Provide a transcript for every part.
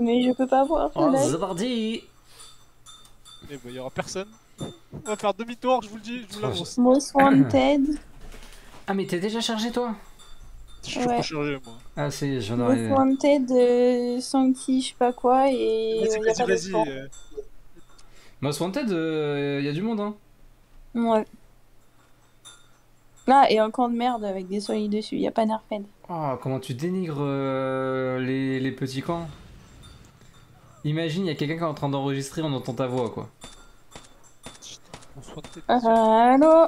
Mais je peux pas voir. Oh, c'est parti Eh ben, il y aura personne. On va faire demi-tour, je vous le dis, je vous l'annonce. Most Wanted. Ah, mais t'es déjà chargé, toi? Je suis pas chargé, moi. Ah, si, j'en Most aurais... Wanted, euh, Sancti, je sais pas quoi, et. Vas-y, vas-y, vas-y. euh, Most Wanted, il y a du monde, hein Ouais. Là, et un camp de merde avec des soignes dessus, y a pas Nerfed. Oh, comment tu dénigres euh, les, les petits camps? Imagine, il y a quelqu'un qui est en train d'enregistrer, on entend ta voix, quoi. Ah, Allô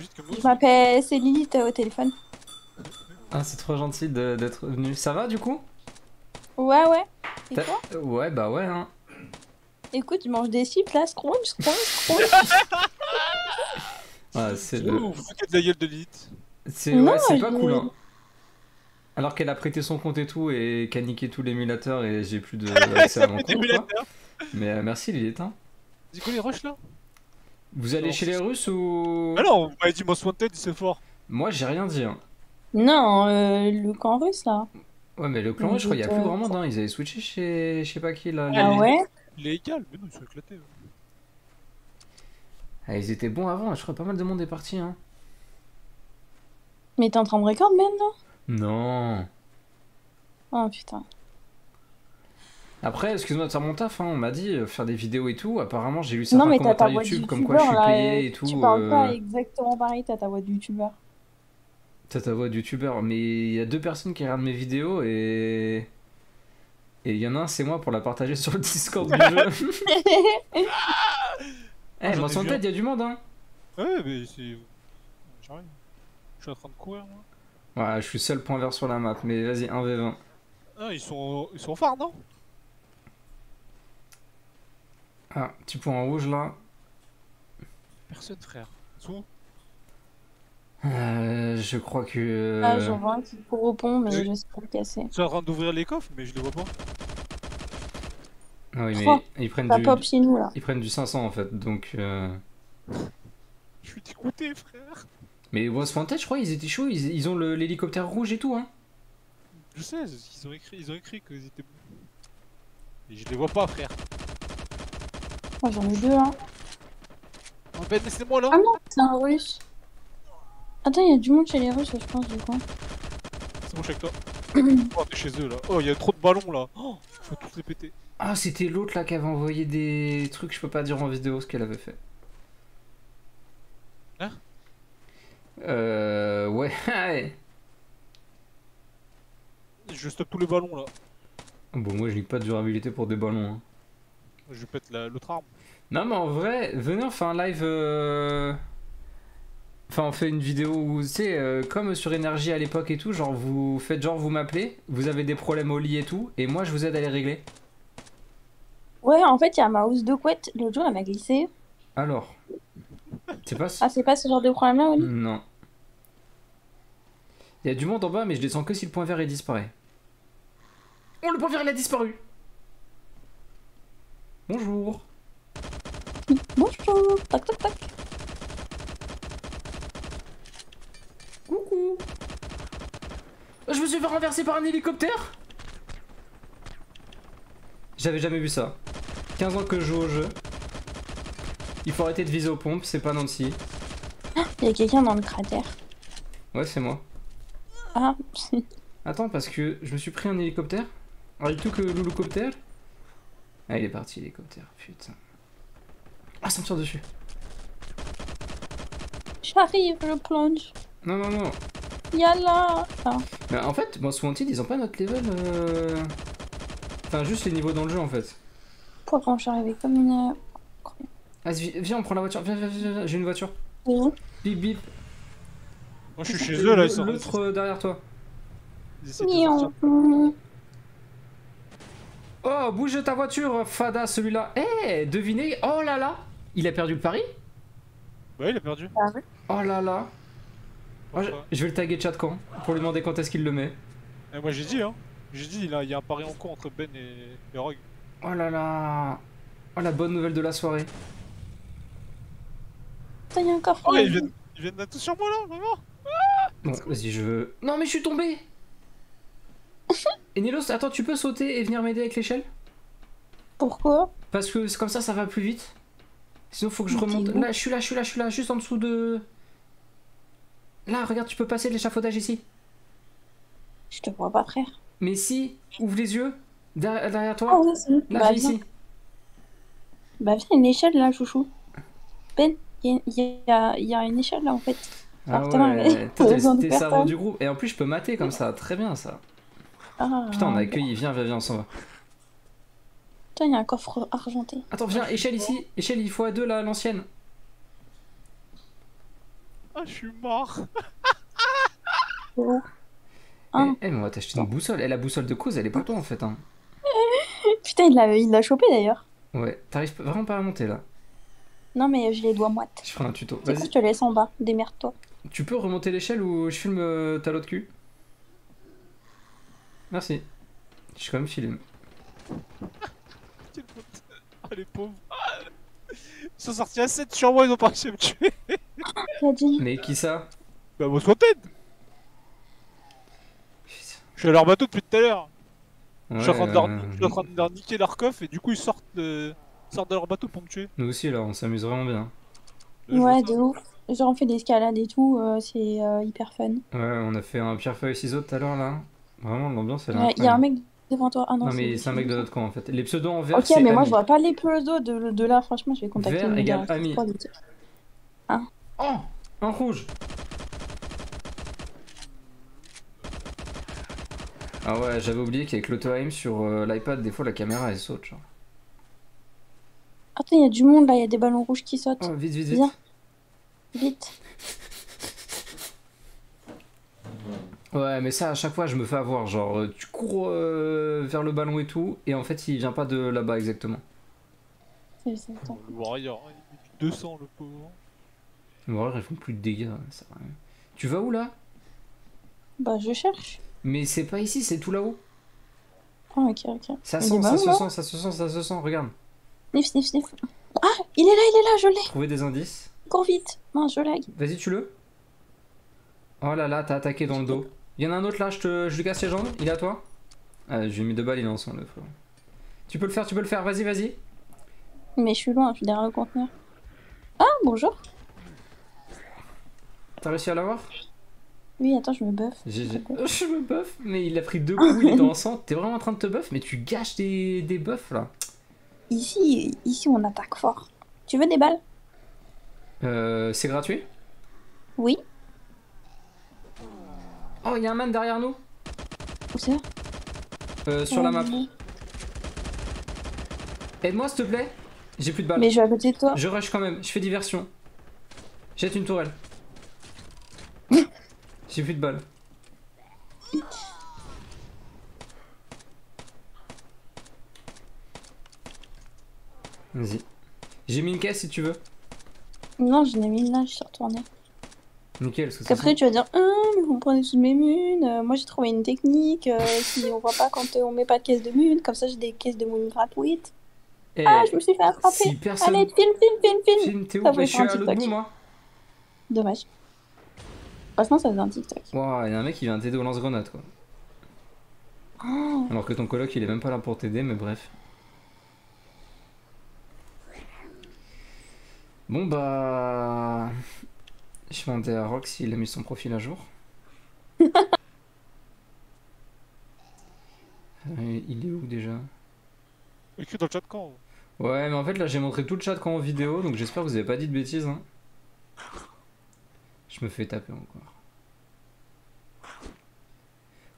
Je m'appelle Céline, t'es au téléphone. Ah, c'est trop gentil de- d'être venu. Ça va, du coup? Ouais, ouais. Et toi? Ouais, bah ouais, hein. Écoute, je mange des chips là, scrunch, scrunch, scrunch. Ouais, c'est le... vous foutez de la gueule de l'élite. C'est ouais, pas cool, hein. Alors qu'elle a prêté son compte et tout, et qu'a niqué tout l'émulateur, et j'ai plus de accès à mon compte, quoi. Émulateur. Mais euh, merci, Lilith, hein. C'est quoi les rushs là? Vous allez Non, chez les Russes ou... Ah non, vous m'avez dit Most Wanted, c'est fort. Moi, j'ai rien dit, hein. non, euh, le camp russe là. Ouais, mais le clan, Donc, je crois qu'il y a euh, plus grand monde, hein. Ils avaient switché chez je sais pas qui, là. les- Ah ouais? Il est égal, mais non, ils sont éclatés. Ah, ils étaient bons avant, je crois que pas mal de monde est parti, hein. Mais t'es en train de record maintenant Non. Oh putain. Après, excuse-moi de faire mon taf, hein. On m'a dit euh, faire des vidéos et tout. Apparemment, j'ai lu Non certains mais t'as ta commentaires YouTube comme quoi je suis là. payé et euh, tout. Tu parles pas euh, exactement pareil, t'as ta voix de youtubeur. T'as ta voix de youtubeur, mais il y a deux personnes qui regardent mes vidéos et. Et il y en a un, c'est moi pour la partager sur le Discord du jeu. Eh, Ah, sans vu tête, il y a du monde, hein. Ouais, mais c'est. J'arrive. Je suis en train de courir, moi. Ouais, je suis seul point vert sur la map, mais vas-y, 1v20. Ah, ils sont, ils sont phares, non? Ah, petit point en rouge là. Personne, frère. Ils sont où? Euh, je crois que. euh, Ah, j'en vois un qui court au pont, mais Oui. je sais pas le casser. Ils sont en train d'ouvrir les coffres, mais je les vois pas. Ah oui, mais Oh, ils prennent Ça du. pop chez nous là. Ils prennent du 500 en fait, donc. euh, Je suis dégoûté, frère. Mais Most Wanted, je crois, ils étaient chauds, ils, ils ont l'hélicoptère rouge et tout, hein. Je sais, ils ont écrit, ils ont écrit qu'ils étaient bons. Et je les vois pas, frère. Moi j'en ai deux hein. Oh, Ben, laissez-moi là. Ah non, c'est un russe. Attends, il y a du monde chez les russes, je pense, du coup. C'est bon, je avec toi. Oh, t'es chez eux là. Oh, il y a trop de ballons là. Oh, faut tous répéter. Ah, c'était l'autre là qui avait envoyé des trucs, je peux pas dire en vidéo ce qu'elle avait fait. Hein? Euh. Ouais, ouais. Je stoppe tous les ballons là. Bon, moi je nique pas de durabilité pour des ballons. hein. Je pète la- l'autre arme. Non, mais en vrai, venez, on fait un live. euh, Enfin, on fait une vidéo où, tu sais, euh, comme sur énergie à l'époque et tout, genre vous faites genre vous m'appelez, vous avez des problèmes au lit et tout, et moi je vous aide à les régler. Ouais, en fait, il y a ma housse de couette. L'autre jour, elle m'a glissé. Alors. C'est pas. Ah, c'est pas ce genre de problème là, Oli? Non. Il y a du monde en bas, mais je descends que si le point vert il disparaît. Oh, le point vert il a disparu Bonjour Bonjour Tac, tac, tac. Coucou Je me suis fait renverser par un hélicoptère J'avais jamais vu ça. 15 ans que je joue au jeu. Il faut arrêter de viser aux pompes, c'est pas Nancy. Il y a quelqu'un dans le cratère. Ouais, c'est moi. Ah, Attends, parce que je me suis pris un hélicoptère. Alors, tout que l'hélicoptère. Ah, il est parti, l'hélicoptère, putain. Ah, ça me tire dessus. j'arrive, je plonge. Non, non, non. Yalla ah. Mais en fait, Most Wanted, ils ont pas notre level. euh, Enfin, juste les niveaux dans le jeu en fait. Pourquoi quand arrivée comme une... Vas-y, vi- viens, on prend la voiture. Viens, viens, viens, viens, j'ai une voiture. où Bip, bip. Moi, je suis chez eux là. Ils sont. L'autre euh, derrière toi. Oh, bouge ta voiture, Fada, celui-là. Eh, devinez. Oh là là. Il a perdu le pari Ouais, il a perdu. Oh là là. Oh, je, vais le taguer chat quand pour lui demander quand est-ce qu'il le met. Eh, moi, j'ai dit, hein. J'ai dit, il y a un pari en cours entre Ben et, et Rogue. Oh là là. Oh la bonne nouvelle de la soirée. Putain, il y a un coffre. Oh, ils viennent, ils viennent d'être sur moi là, vraiment Bon, vas-y, je veux. Non, mais je suis tombé Et Nilos, attends, tu peux sauter et venir m'aider avec l'échelle? Pourquoi? Parce que c'est comme ça, ça va plus vite. Sinon, faut que je remonte. Là, je suis là, je suis là, je suis là, juste en dessous de. Là, regarde, tu peux passer de l'échafaudage ici. Je te vois pas, frère. Mais si, ouvre les yeux. Derrière, derrière Ah toi. bon. Là, Bah, viens viens. ici. Bah, viens, une échelle là, chouchou. Ben, il y, a- y a- y a une échelle là en fait. Ah ouais, t'es du groupe. Et en plus, je peux mater comme ça. Très bien, ça. Ah, Putain, on a accueilli. Viens, viens, viens, on s'en va. Putain, il y a un coffre argenté. Attends, viens, échelle ici. Échelle, il faut à deux, là, l'ancienne. Ah, je suis mort. Oh. Ah. Eh, eh, mais on va t'acheter une boussole. Et la boussole de cause, elle est pas toi en fait. Hein. Putain, il l'a il l'a chopé d'ailleurs. Ouais, t'arrives vraiment pas à monter là. Non, mais j'ai les doigts moites. Je ferai un tuto. Vas-y. je te laisse en bas. Démerde-toi. Tu peux remonter l'échelle ou je filme euh, ta l'autre cul? Merci. Je suis quand même filmé. Quelle faute. Ah, les pauvres. Ils sont sortis à 7 sur moi, ils ont pas réussi à me tuer. Mais qui ça? Bah, moi, soit tête. Je suis à leur bateau depuis tout à l'heure. Je suis en train de leur, Ouais, je suis en train de leur niquer leur coffre et du coup, ils sortent de, sortent de leur bateau pour me tuer. Nous aussi là, on s'amuse vraiment bien. Ouais, de ouf. Genre, on fait des escalades et tout. euh, c'est euh, hyper fun. Ouais, on a fait un pierre feuille ciseaux tout à l'heure là. Vraiment, l'ambiance elle est Il y a- il y a un mec devant toi. Ah non, Non mais c'est un mec de notre camp en fait. Les pseudos en vert Ok, mais moi je vois pas les pseudos de, de là. Franchement, je vais contacter Vert le égale ami. lui dire. Oh Un rouge Ah ouais, j'avais oublié qu'avec l'auto-aim sur euh, l'iPad, des fois la caméra elle saute genre. Attends, il y a du monde là. Il y a des ballons rouges qui sautent. Oh, vite, vite, vite. Viens. Vite. Ouais, mais ça, à chaque fois, je me fais avoir. Genre, euh, tu cours euh, vers le ballon et tout, et en fait, il vient pas de là-bas exactement. C'est-. Le Warrior, il met du 200 le pauvre. Ou alors, ils font plus de dégâts. ça va rien. Tu vas où là? Bah, je cherche. Mais c'est pas ici, c'est tout là-haut. Ah, ok, ok. Ça sent, ça se là? sent, ça se sent, ça se sent. Regarde. Sniff, sniff, sniff. Ah, il est là, il est là, je l'ai. Trouver des indices. Cours vite. Non, je lag. Vas-y, tu le. Oh là là, t'as attaqué dans le dos. Il y en a un autre là, je, te... je lui casse les jambes. Il est à toi? Ah, j'ai mis deux balles, il est en son, le frère. Tu peux le faire, tu peux le faire. Vas-y, vas-y. Mais je suis loin, je suis derrière le conteneur. Ah, bonjour. T'as réussi à l'avoir? Oui, attends, je me buff. Je me buff, mais il a pris deux coups, il en sang. T'es vraiment en train de te buff, mais tu gâches des, des buffs là. Ici, ici, on attaque fort. Tu veux des balles? Euh, c'est gratuit? Oui. Oh, il y a un man derrière nous Où ça euh, Sur la Oh, map. Aide-moi s'il te plaît. J'ai plus de balles. Mais je suis à côté de toi. Je rush quand même, je fais diversion. Jette une tourelle. J'ai plus de balles. Vas-y. J'ai mis une caisse si tu veux. Non, je n'ai mis une là, je suis retournée. Nickel, parce que Après, tu vas dire, ah, mais vous me prenez sous mes munes. Euh, moi, j'ai trouvé une technique euh, qui on voit pas quand on met pas de caisse de munes. Comme ça, j'ai des caisses de munes gratuites. Eh, Ah, je me suis fait attraper. si personne. Allez, film, film, film, film. Film, t'es où Ça Bah, Je suis un à l'autre bout moi. Dommage. Franchement, ça faisait un TikTok. Wow, il y a un mec qui vient t'aider au lance-grenade quoi. Oh, Alors que ton coloc il est même pas là pour t'aider, mais bref. Bon bah. Je vais demander à Rox s'il a mis son profil à jour. Euh, il est où déjà? Écrit dans le chat quand Ouais, mais en fait là j'ai montré tout le chat quand en vidéo, donc j'espère que vous avez pas dit de bêtises. Hein. Je me fais taper encore.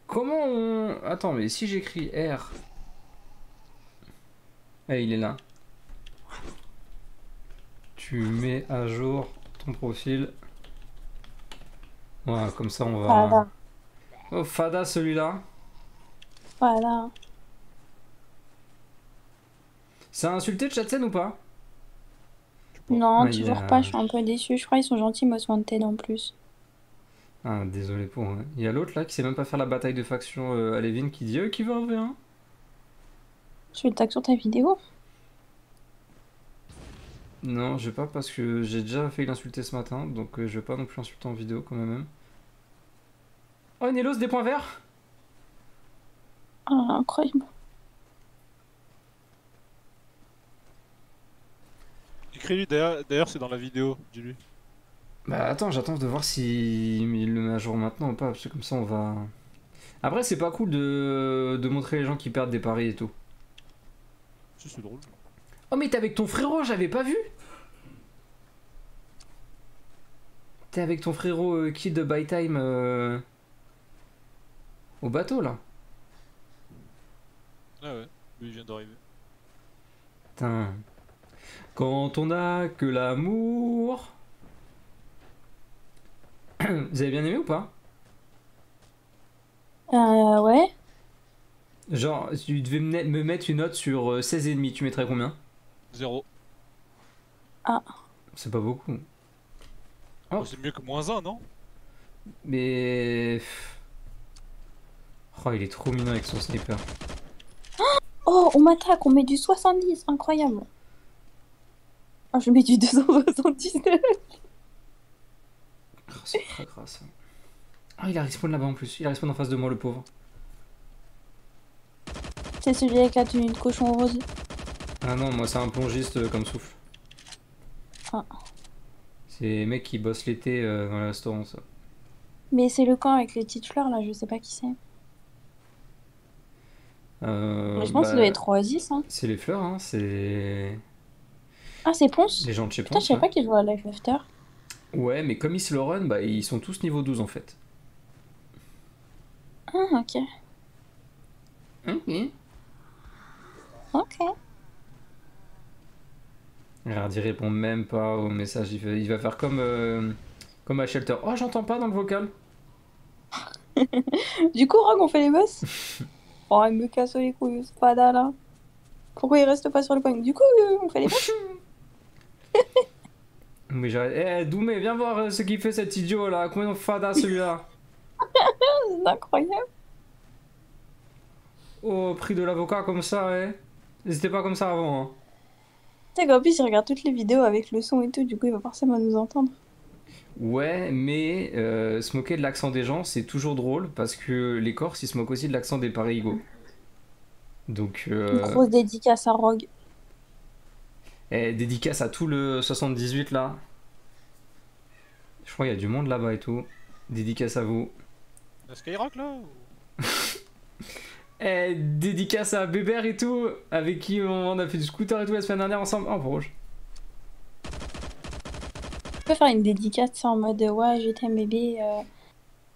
Comment on... Attends, mais si j'écris R... Eh, il est là. Tu mets à jour ton profil. Voilà, comme ça on va... voilà. Oh, Fada celui-là. Voilà. Ça a insulté Chatsen ou pas? Non, il toujours a- pas. Je suis un peu déçue. Je crois qu'ils sont gentils, Most Wanted en plus. Ah, désolé pour. hein. Il y a l'autre là qui sait même pas faire la bataille de faction euh, à Levin qui dit euh, qui veut un V1 Je vais le tag sur ta vidéo. Non, je vais pas parce que j'ai déjà failli l'insulter ce matin, donc euh, je vais pas non plus l'insulter en vidéo quand même. Oh, Nelos, des points verts? Ah, incroyable. Écris-lui, d'ailleurs, d'ailleurs, c'est dans la vidéo, dis-lui. Bah attends, j'attends de voir si il le met à jour maintenant ou pas, parce que comme ça on va... Après c'est pas cool de... de montrer les gens qui perdent des paris et tout. Si, c'est drôle. Oh mais t'es avec ton frérot, j'avais pas vu T'es avec ton frérot euh, Kid by Time euh, au bateau là Ah ouais, lui il vient d'arriver. Putain. Quand on a que l'amour. Vous avez bien aimé ou pas? Euh, ouais. Genre, si tu devais me me mettre une note sur euh, 16,5, tu mettrais combien? Zéro. C'est pas beaucoup. Oh. Oh, c'est mieux que moins un, non? Mais. Oh, il est trop mignon avec son sniper. Oh, on m'attaque, on met du 70, incroyable. Ah, je mets du 279. Oh, c'est très ça. Ah, il a respawn là-bas en plus. Il a respawn en face de moi, le pauvre. C'est celui avec la tenue de cochon rose. Ah non, moi c'est un plongiste euh, comme souffle. Ah. C'est les mecs qui bossent l'été euh, dans les restaurants, ça. Mais c'est le camp avec les petites fleurs là, je sais pas qui c'est. Euh, Mais je pense bah, qu'il doit être Oasis. Hein. C'est les fleurs, hein. C'est Ah, c'est Ponce les gens de chez Putain, je Ponce. savais pas qu'il jouait à Life After. Ouais, mais comme ils se le run, bah ils sont tous niveau 12 en fait. Ah, ok. Ok. Ok. Regarde, il répond même pas au message. Il, fait- il va faire comme, euh, comme à Shelter. Oh, j'entends pas dans le vocal. Du coup, Rogue, on fait les boss Oh, il me casse les couilles, ce pada là. Pourquoi il reste pas sur le point? Du coup, euh, on fait les boss Mais j'arrête. Eh, Doumé, viens voir euh, ce qu'il fait cet idiot là. Combien de fada celui-là? C'est incroyable. Au prix de l'avocat comme ça, ouais. C'était pas comme ça avant. Hein. Sais qu'en plus, il regarde toutes les vidéos avec le son et tout, du coup, il va forcément nous entendre. Ouais, mais euh, se moquer de l'accent des gens, c'est toujours drôle parce que les Corses, ils se moquent aussi de l'accent des Parigos. Donc, Une euh, grosse dédicace à Rogue. eh, dédicace à tout le 78 là. Je crois qu'il y a du monde là-bas et tout. Dédicace à vous. La Skyrock là ou- Eh, dédicace à Bébert et tout, avec qui on a fait du scooter et tout la semaine dernière ensemble. Oh, pour rouge. On peut faire une dédicace en mode ouais, je t'aime bébé. euh,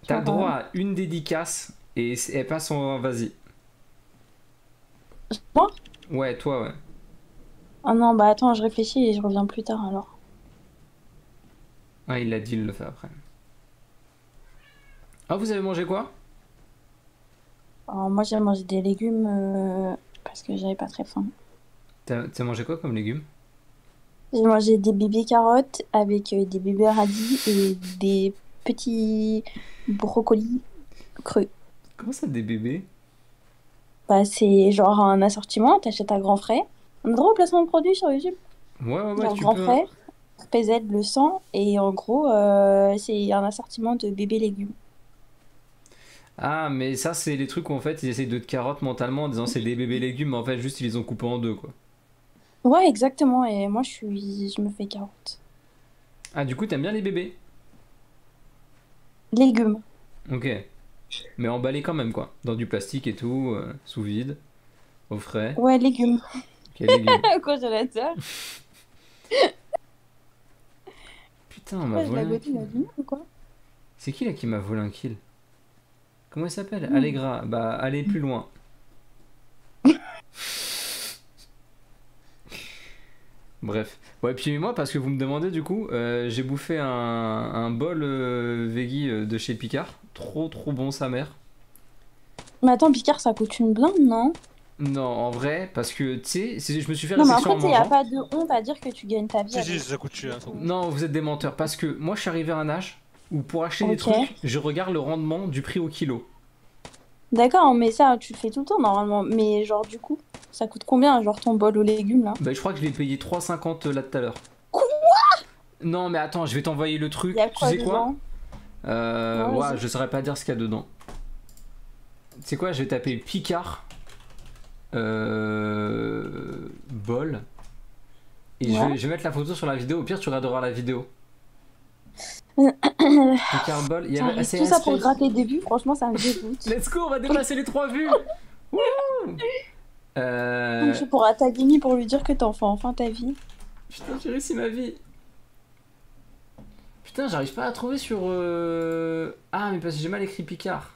T'as genre, droit euh, à une dédicace et elle passe en vas-y. Moi? Ouais, toi, ouais. Ah non, bah attends, je réfléchis et je reviens plus tard alors. Ah, il l'a dit, il le fait après. Ah, vous avez mangé quoi? Alors, moi, j'ai mangé des légumes euh, parce que j'avais pas très faim. T'as mangé quoi comme légumes? J'ai mangé des bébés carottes avec euh, des bébés radis et des petits brocolis crus. Comment ça, des bébés? Bah, c'est genre un assortiment, t'achètes à grand frais. Un gros placement de produit sur YouTube. Ouais, ouais, ouais, genre tu grand peux. frais, PZ le sang, et en gros, euh, c'est un assortiment de bébés légumes. Ah, mais ça, c'est les trucs où en fait ils essayent de te carotte mentalement en disant c'est des bébés légumes, mais en fait juste ils les ont coupés en deux quoi. Ouais, exactement, et moi, je suis, je me fais carotte. Ah, du coup, t'aimes bien les bébés? Légumes. Ok. Mais emballés quand même quoi. Dans du plastique et tout, euh, sous vide, au frais. Ouais, légumes. Ok, légumes. Congélateur. Putain, on m'a volé C'est qui là qui m'a volé un kill? Comment il s'appelle Hmm. Allegra. Bah, allez plus loin. Bref. Ouais, puis moi, parce que vous me demandez, du coup, euh, j'ai bouffé un, un bol euh, veggie euh, de chez Picard. Trop, trop bon, sa mère. Mais attends, Picard, ça coûte une blinde, non? Non, en vrai, parce que, tu sais, je me suis fait Non, mais réflexion après, en il n'y a pas de honte à dire que tu gagnes ta vie. Si, si, ça coûte cher. Non, vous êtes des menteurs, parce que moi, je suis arrivé à un âge où pour acheter des trucs, je regarde le rendement du prix au kilo. D'accord, mais ça, tu le fais tout le temps, normalement. Mais genre, du coup, ça coûte combien, genre, ton bol aux légumes, là? Bah, je crois que je l'ai payé 3,50 là tout à l'heure. Quoi? Non, mais attends, je vais t'envoyer le truc. Il y a Tu sais quoi Euh, ouais, vas-y. je saurais pas dire ce qu'il y a dedans. c'est quoi? Je vais taper Picard. Euh, bol. Et je, vais, je vais mettre la photo sur la vidéo. Au pire, tu regarderas la vidéo. Picard bol. Il y avait c'est tout ça pour gratter des vues, franchement, ça me dégoûte. Let's go, on va dépasser les 3 vues. Wouhou euh... Donc, tu pourras taguer Mi pour lui dire que t'en fais enfin ta vie. Putain, j'ai réussi ma vie. Putain, j'arrive pas à trouver sur. euh, Ah, mais parce que j'ai mal écrit Picard.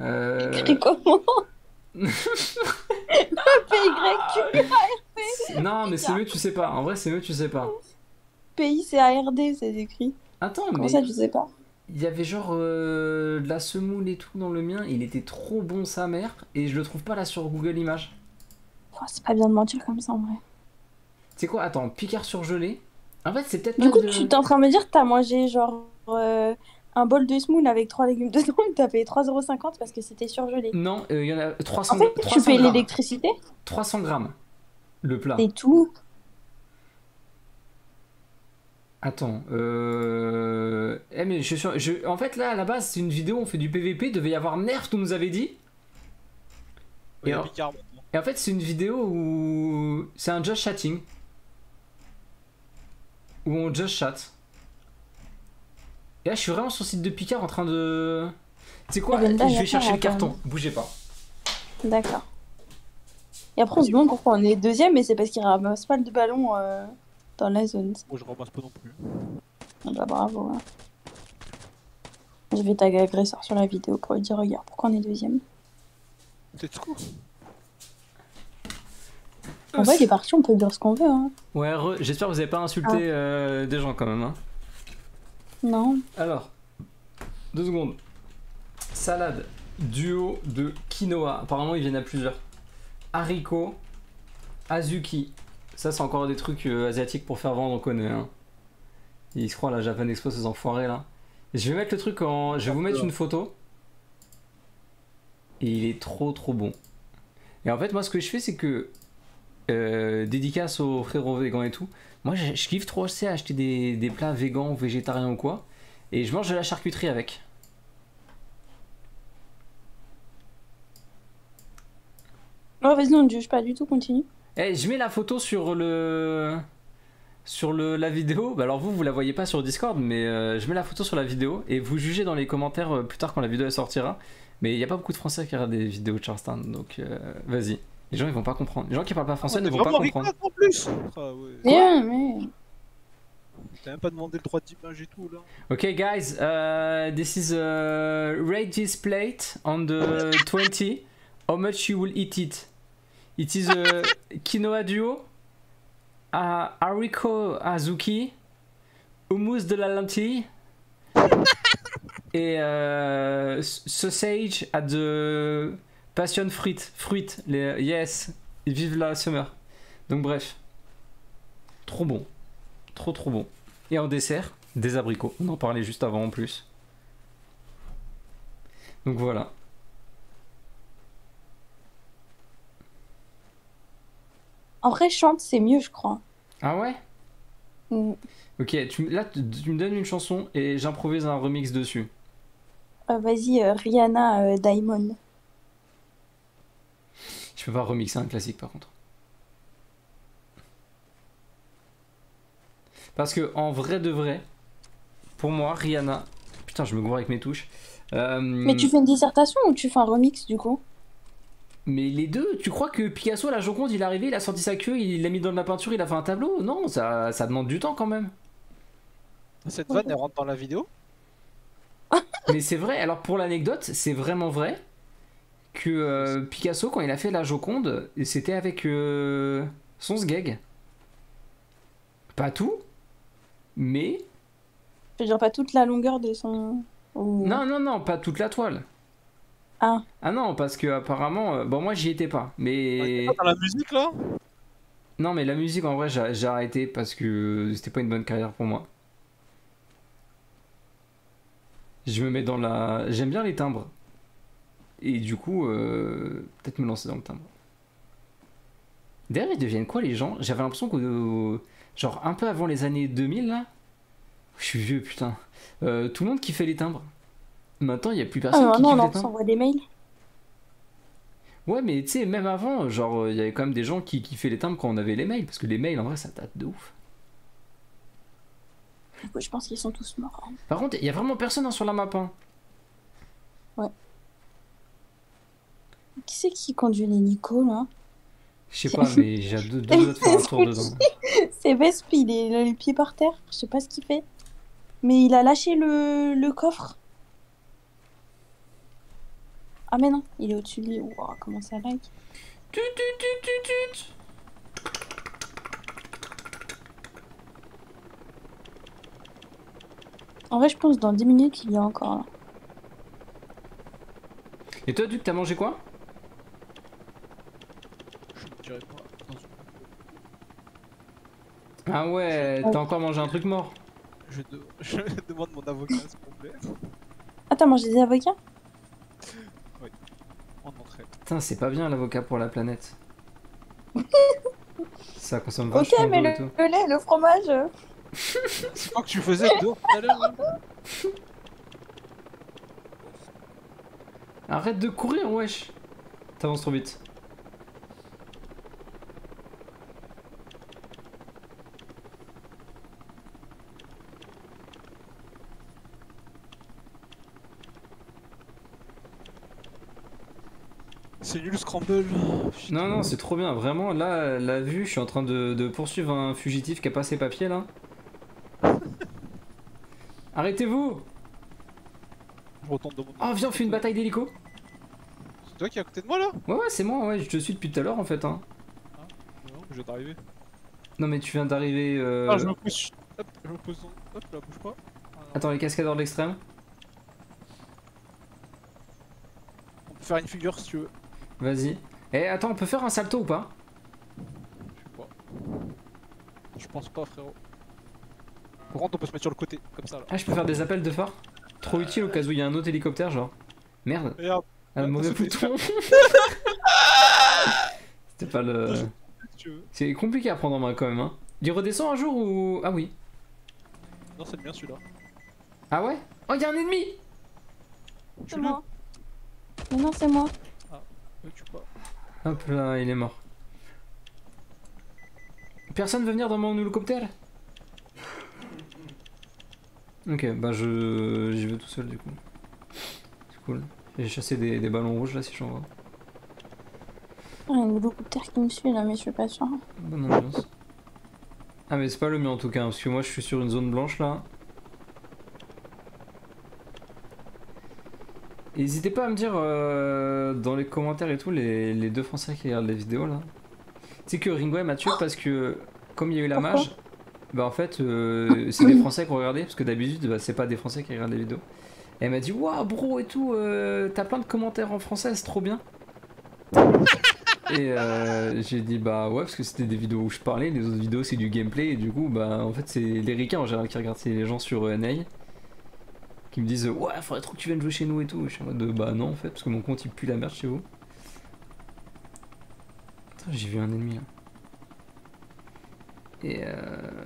Euh... Comment? PY, c'est- Non, mais c'est mieux, tu sais pas. En vrai, c'est mieux, tu sais pas. Pays, c'est ARD, c'est écrit. Attends, Comment mais ça, tu sais pas il y avait genre euh, de la semoule et tout dans le mien. Il était trop bon, sa mère. Et je le trouve pas là sur Google Images. Oh, C'est pas bien de mentir comme ça en vrai. C'est quoi? Attends, Picard surgelé? En fait, c'est peut-être Du coup, de- tu t'es en train de me dire que t'as mangé genre euh, un bol de semoule avec 3 légumes dedans t'as payé 3,50€ parce que c'était surgelé. Non, euh, il y en a 300, En fait, tu 300 payes l'électricité? 300 grammes. Le plat. et tout. Attends, euh... Eh mais je suis je- En fait là à la base c'est une vidéo, on fait du PVP, devait y avoir Nerf, nous nous avait dit. Il Picard. Et en fait c'est une vidéo où... C'est un just chatting. Où on just chat. Et là je suis vraiment sur le site de Picard en train de... C'est quoi Ah, Je vais chercher le carton, bougez pas. D'accord. Et après, on se demande pourquoi on est deuxième, mais c'est parce qu'il ramasse pas de ballon euh, dans la zone. Moi je ramasse pas non plus. Ah bah bravo. hein. Je vais taguer agresseur sur la vidéo pour lui dire regarde pourquoi on est deuxième. C'est tout. En vrai, il est parti, on peut dire ce qu'on veut. Hein. Ouais, re- j'espère que vous avez pas insulté Ah. euh, des gens quand même. Hein. Non. Alors, deux secondes. Salade, duo de quinoa. Apparemment, ils viennent à plusieurs. Haricots, azuki. Ça, c'est encore des trucs euh, asiatiques pour faire vendre, on connaît. Hein. Ils se croient la Japan Expo, ces enfoirés là. Je vais mettre le truc en. Je vais vous mettre une photo. Et il est trop trop bon. Et en fait, moi, ce que je fais, c'est que. euh, dédicace aux frérots végans et tout. Moi, je, kiffe trop, tu sais, acheter des, des plats végans végétariens ou quoi. Et je mange de la charcuterie avec. Oh, vas-y, on ne juge pas du tout, continue. Eh, je mets la photo sur le sur le, la vidéo. Bah alors vous, vous la voyez pas sur Discord, mais euh, je mets la photo sur la vidéo et vous jugez dans les commentaires euh, plus tard quand la vidéo elle sortira. Mais il n'y a pas beaucoup de Français qui regardent des vidéos de Charleston, donc euh, vas-y. Les gens ils vont pas comprendre. Les gens qui parlent pas français Ah, ne vont pas comprendre. en plus Ah ouais. Mais. T'as même pas demandé le droit d'image et tout là. Ok guys, uh, this is uh, rate this plate on the 20. How much you will eat it? It is a quinoa duo, a haricot azuki, hummus de la lentille et uh, sausage at the passion fruit. Yes, vive la summer. Donc bref, trop bon, trop trop bon. Et en dessert, des abricots. On en parlait juste avant en plus. Donc voilà. En vrai, chante, c'est mieux, je crois. Ah ouais Mm. Ok, tu, là tu, tu me donnes une chanson et j'improvise un remix dessus. Euh, Vas-y, euh, Rihanna euh, Diamond. Je peux pas remixer un classique par contre. Parce que en vrai de vrai, pour moi, Rihanna. Putain, je me gourre avec mes touches. Euh, Mais tu fais une dissertation ou tu fais un remix du coup? Mais les deux, tu crois que Picasso, la Joconde, il est arrivé, il a sorti sa queue, il l'a mis dans de la peinture, il a fait un tableau? Non, ça, ça demande du temps quand même. Cette vanne elle rentre dans la vidéo? Mais c'est vrai, alors pour l'anecdote, c'est vraiment vrai que euh, Picasso, quand il a fait la Joconde, c'était avec euh, son sgeg. Pas tout, mais. Je veux dire, pas toute la longueur de son. ou- Non, non, non, pas toute la toile. Ah. Ah non, parce que apparemment. euh, Bon, moi j'y étais pas, mais. Dans la musique là? Non, mais la musique en vrai, j'ai j'ai arrêté parce que c'était pas une bonne carrière pour moi. Je me mets dans la. J'aime bien les timbres. Et du coup, euh, peut-être me lancer dans le timbre. D'ailleurs, ils deviennent quoi les gens? J'avais l'impression que. Genre un peu avant les années 2000 là? Je suis vieux putain. Euh, tout le monde qui fait les timbres. Maintenant, il y a plus Ah, personne mais qui maintenant, kiffe on les s'envoie des mails. Ouais, mais tu sais, même avant, genre, euh, il y avait quand même des gens qui kiffaient les timbres quand on avait les mails, parce que les mails, en vrai, ça date de ouf. Je pense qu'ils sont tous morts. hein. Par contre, il y a vraiment personne hein, sur la map. Hein. Qui c'est qui conduit l'hélico, là? Je sais pas, mais j'ai deux, de faire un tour dedans. C'est Vesp, il est il a les pieds par terre. Je sais pas ce qu'il fait. Mais il a lâché le, le coffre. Ah, mais non, il est au-dessus de lui. Ouah, comment ça lag Tut, tut, tut, tut, tut. En vrai, je pense que dans 10 minutes, il est encore là. Et toi, Duc, t'as mangé quoi? Je ne dirais pas. Attention. Ah ouais, t'as encore mangé un truc mort. Je, de- je demande mon avocat, s'il vous plaît. Ah, t'as mangé des avocats? Putain, c'est pas bien l'avocat pour la planète. Ça consomme Ok, vachement mais d'eau le, et tout. le lait, le fromage. euh. C'est quoi que tu faisais dehors tout à l'heure là Arrête de courir, wesh. T'avances trop vite. C'est nul Scramble. Non, non, c'est trop bien. Vraiment, là, la vue, je suis en train de, de poursuivre un fugitif qui a pas ses papiers là. Arrêtez-vous Je retourne dans mon. Oh, viens, on fait une bataille d'hélico. C'est toi qui es à côté de moi là? Ouais, ouais, c'est moi, ouais, je te suis depuis tout à l'heure en fait. Hein. Non, je viens d'arriver. Non, mais tu viens d'arriver. euh, Ah, je me pousse. Hop, je me pousse. Hop là, bouge pas. Voilà. Attends, les cascadeurs de l'extrême. On peut faire une figure si tu veux. Vas-y. Eh, attends, on peut faire un salto ou pas? Je sais pas. Je pense pas, frérot. Par contre, on peut se mettre sur le côté, comme ça là. Ah, je peux faire des appels de phare Trop utile au cas où il y a un autre hélicoptère, genre. Merde, Regarde, un mauvais c'était- bouton. C'était pas le. C'est compliqué à prendre en main quand même, hein. Il redescend un jour ou? Ah oui. Non, c'est le mien celui-là. Ah ouais? Oh, il y a un ennemi C'est moi. Mais non, c'est moi. Le tu pas. Hop là, il est mort. Personne veut venir dans mon hélicoptère? Ok, bah je j'y vais tout seul du coup. C'est cool. J'ai chassé des, des ballons rouges là si j'en vois. Il y a un hélicoptère qui me suit là, mais je suis pas sûre. Bonne ambiance. Ah mais c'est pas le mien en tout cas, parce que moi je suis sur une zone blanche là. N'hésitez pas à me dire euh, dans les commentaires et tout les, les deux français qui regardent les vidéos là. Tu sais que Ringo m'a tué parce que comme il y a eu la mage, bah en fait euh, c'est des français qui ont regardé, parce que d'habitude bah, c'est pas des français qui regardent les vidéos. Et elle m'a dit waouh bro et tout, euh, t'as plein de commentaires en français, c'est trop bien. Et euh, j'ai dit bah ouais parce que c'était des vidéos où je parlais, les autres vidéos c'est du gameplay et du coup bah en fait c'est les ricains en général qui regardent, c'est les gens sur ENA qui me disent ouais faudrait trop que tu viennes jouer chez nous et tout. Et je suis en mode de, bah non en fait parce que mon compte il pue la merde chez vous. J'ai vu un ennemi là. Et, euh...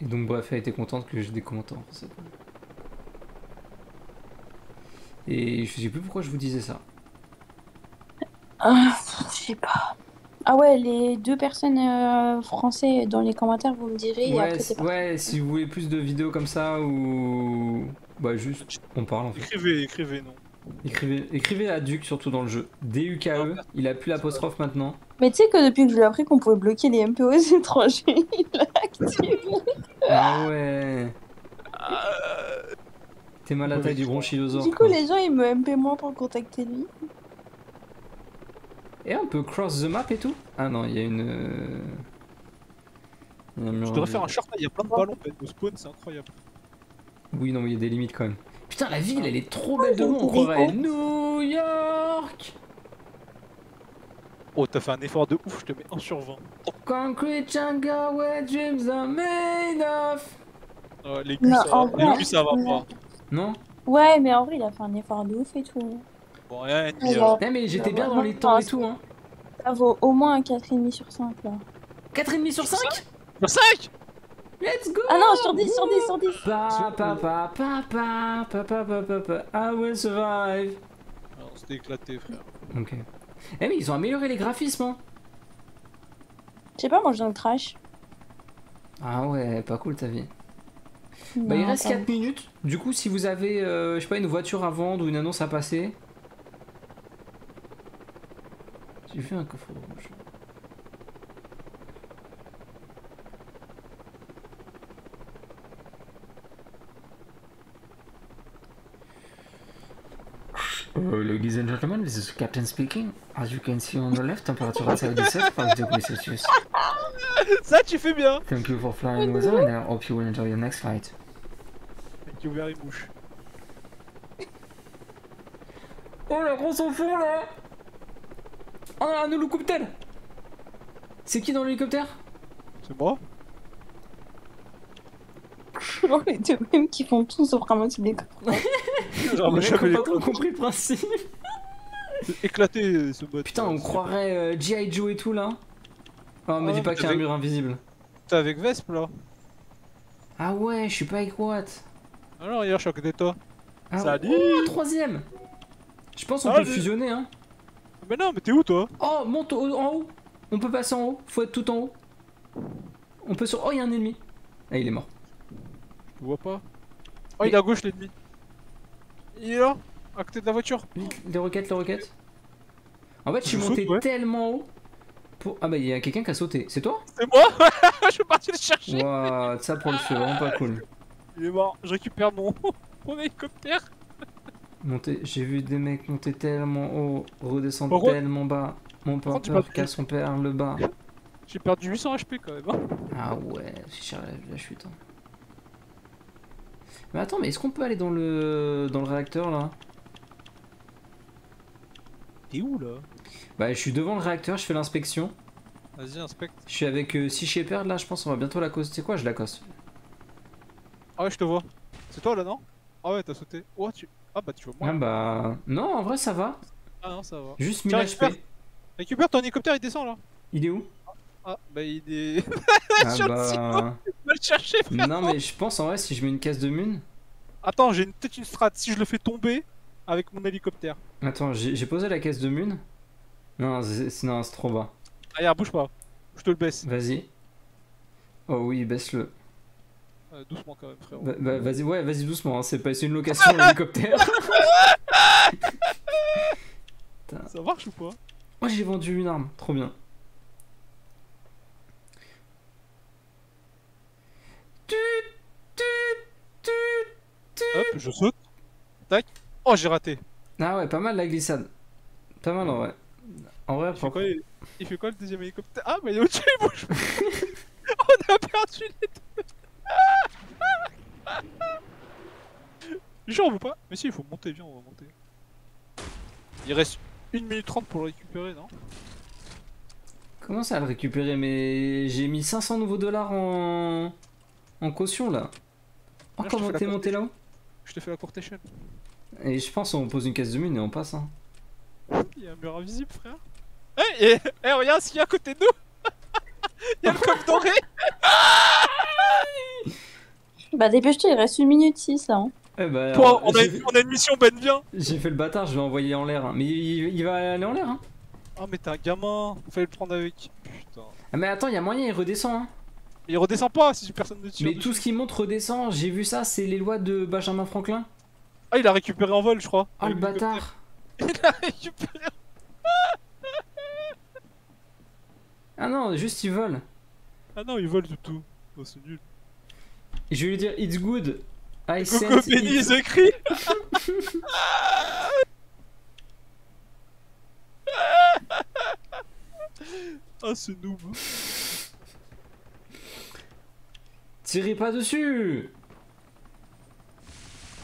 et donc bref elle était contente que j'ai des commentaires en français. Et je sais plus pourquoi je vous disais ça. Ah, je sais pas. Ah ouais, les deux personnes euh, français dans les commentaires, vous me direz, et Ouais, après ouais, si vous voulez plus de vidéos comme ça ou bah juste on parle en fait. Écrivez, écrivez, non. Écrivez, écrivez à Duc surtout dans le jeu. D-U-K-E, il a plus l'apostrophe maintenant. Mais tu sais que depuis que je lui ai appris qu'on pouvait bloquer les MPO aux étrangers, il l'a activé. Ah ouais. T'es mal à la taille du bronchillosaure. Du coup, quoi. les gens ils me MP moins pour contacter lui. Et on peut cross the map et tout Ah non, il y a une. euh, il y a un mur Je devrais faire un short, il y a plein de ballons en fait, au spawn, c'est incroyable. Oui, non, mais il y a des limites quand même. Putain, la ville, elle est trop belle de Oh, loin, on croirait. New York Oh, t'as fait un effort de ouf, je te mets 1 sur 20. Concrete jungle where dreams are made of. Euh, les Non, gus, ça en va. vrai, Les gus, ça va ouais. pas. Non Ouais, mais en vrai, il a fait un effort de ouf et tout. Bon, rien, ni Alors, Eh, mais j'étais Ouais, bien ouais, dans les ouais, temps et tout, hein. ça vaut au moins un 4,5 sur 5 là. 4,5 sur 5 Sur 5 Let's go Ah non, sur 10, sur 10, sur 10. Pa pa pa pa pa pa pa pa pa pa I will survive Non, c'était éclaté, frère. Ok. Eh mais ils ont amélioré les graphismes hein Je sais pas, moi je dans le trash. Ah ouais, pas cool ta vie. Bah il Non, reste pas 4 minutes. Du coup si vous avez, euh, je sais pas, une voiture à vendre ou une annonce à passer... J'ai vu un coffre rouge. Uh, ladies and gentlemen, this is Captain speaking. As you can see on the left, temperature at 77 degrees Celsius. Ça, tu fais bien Thank you for flying with us and I hope you will enjoy your next flight. A ouvert une bouche. Oh la grosse au fond là Oh un hélicoptère C'est qui dans l'hélicoptère? C'est moi Oh, les deux mêmes qui font tout sauf ramasser des. Genre, le pas trop compris le principe éclaté ce mode. Putain on croirait euh, G.I. Joe et tout là Oh me Ah, dis pas mais qu'il y a un mur invisible T'es avec Vesp là Ah ouais je suis pas avec Watt Alors, hier, je suis à côté de toi. ah, Salut. Oh, troisième Je pense qu'on peut Salut. fusionner hein Mais non, mais t'es où toi? Oh monte en haut On peut passer en haut Faut être tout en haut On peut sur... Oh il y a un ennemi Ah il est mort Je vois pas. Oh, Mais- il est à gauche l'ennemi. Il est là, à côté de la voiture. Les roquettes, les roquettes. En fait, je suis Je monté saute, ouais. tellement haut. Pour... Ah bah, il y a quelqu'un qui a sauté. C'est toi? C'est moi Je suis parti le chercher. Waouh, ça pour le feu, vraiment pas cool. Il est mort. Je récupère mon, mon hélicoptère. Monter... J'ai vu des mecs monter tellement haut, redescendre tellement bas. Mon porteur casse son père le bas. J'ai perdu 800 HP quand même. hein. Ah ouais, c'est cher la, la chute. hein. Mais attends, mais est-ce qu'on peut aller dans le dans le réacteur là? T'es où là? Bah, je suis devant le réacteur, je fais l'inspection. Vas-y, inspecte. Je suis avec euh, Sea Shepherd là, je pense on va bientôt l'accoster. quoi Je l'accoste. Ah ouais, je te vois. C'est toi là, non? Ah ouais, t'as sauté. Oh, tu. Ah bah, tu vois moi. Ah bah. Non, en vrai ça va. Ah non, ça va. Juste Tiens, 1000 HP. récupère. Ton hélicoptère, il descend là. Il est où? Ah, bah il est. Ah Sur le bah... Non mais je pense en vrai si je mets une caisse de mune... Attends, j'ai peut-être une strat. Si je le fais tomber avec mon hélicoptère. Attends, j'ai posé la caisse de mune. Non, c'est trop bas. Regarde, bouge pas. Je te le baisse. Vas-y. Oh oui, baisse-le. Euh, doucement quand même, frérot. Bah, bah, vas-y, ouais, vas-y doucement, hein, c'est pas une location hélicoptère. Ça marche ou pas? Oh, j'ai vendu une arme, trop bien. Hop, je saute. Tac. Oh, j'ai raté. Ah ouais, pas mal la glissade. Pas mal en vrai. En vrai, Il fait quoi, il... il fait quoi le deuxième hélicoptère? Ah, mais il est au-dessus, il bouge. On a perdu les deux. On veut pas Mais si, il faut monter, viens, on va monter. Il reste 1 minute 30 pour le récupérer, non? Comment ça à le récupérer? Mais j'ai mis 500 nouveaux dollars en, en caution là. Oh, comment t'es monté là-haut? Je te fais la courte échelle. Et je pense on pose une caisse de mine et on passe. Hein. Il y a un mur invisible, frère. Eh, et, eh, regarde ce qu'il y a à côté de nous Il y a le coq doré Bah dépêche-toi, il reste 1 minute 6 là. hein. Eh ben, Bon, on, a une, fait- on a une mission, Ben, viens j'ai fait le bâtard, je vais envoyer en l'air. hein. Mais il, il va aller en l'air. Hein. Ah, mais t'es un gamin Fallait le prendre avec. Putain. Ah, mais attends, il y a moyen, il redescend. Hein. Il redescend pas si personne ne tire. Mais dessus. tout ce qui monte redescend. J'ai vu ça, c'est les lois de Benjamin Franklin. Ah, il a récupéré en vol, je crois. Oh le bâtard. Il a récupéré. Ah non, juste il vole. Ah non, il vole du tout. Oh, c'est nul. Je vais lui dire It's good. I Coco Penny it. Ah, ce noob. Tirez pas dessus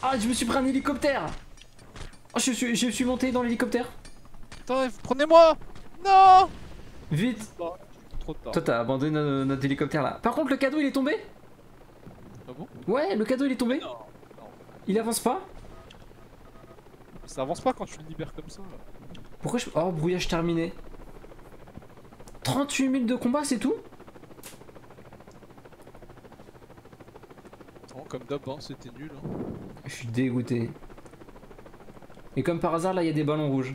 Ah, je me suis pris un hélicoptère Oh, je suis, je suis monté dans l'hélicoptère. Attends, prenez-moi Non Vite Trop tard. Toi, t'as abandonné no- notre hélicoptère là. Par contre, le cadeau il est tombé? Ah bon? Ouais, le cadeau il est tombé. Non. Il avance pas? Ça avance pas quand tu le libères comme ça. Pourquoi je. Oh, brouillage terminé. 38 000 de combat, c'est tout? Comme d'hab, hein, c'était nul. hein. Je suis dégoûté. Et comme par hasard, là, il y a des ballons rouges.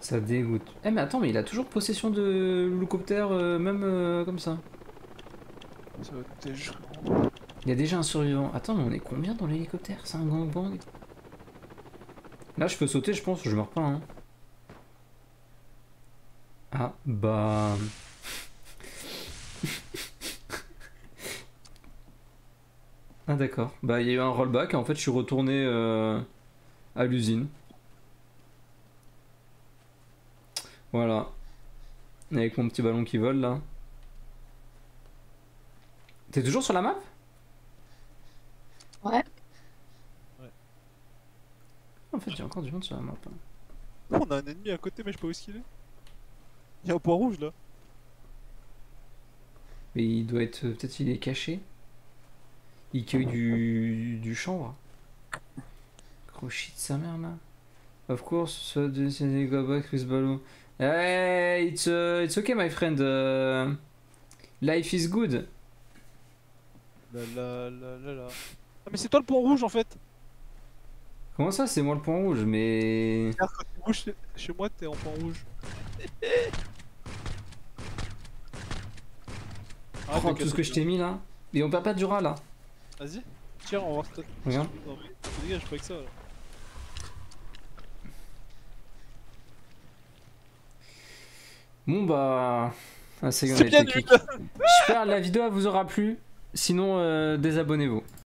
Ça dégoûte. Eh, mais attends, mais il a toujours possession de l'hélicoptère, euh, même euh, comme ça. Ça cher. Il y a déjà un survivant. Attends, mais on est combien dans l'hélicoptère? C'est un gangbang Là, je peux sauter, je pense, je meurs pas. Hein. Ah, bah. Ah, d'accord. Bah, il y a eu un rollback et en fait, je suis retourné euh, à l'usine. Voilà. Avec mon petit ballon qui vole là. T'es toujours sur la map? Ouais. En fait, a encore du monde sur la map. hein. On a un ennemi à côté, mais je sais pas où est-ce qu'il est. Il y a un point rouge là. Mais il doit être. Peut-être il est caché. Il cueille du, du chanvre. Gros shit sa mère là. Of course, so this is go back with Baloo. Hey, it's, uh, it's okay, my friend. uh, life is good. Là, là, là, là. Ah, mais c'est toi le point rouge en fait. Comment ça, c'est moi le point rouge Mais. Quand rouge chez- moi, t'es en point rouge. Ah, Prends t'as tout ce que je t'ai mis là. Et on perd pas du rat là. Vas-y, tiens, on va voir Regarde. Non, mais dégage, je crois que ça. Là. Bon bah. Ah, C'est bien clic. J'espère que la vidéo elle vous aura plu. Sinon, euh, désabonnez-vous.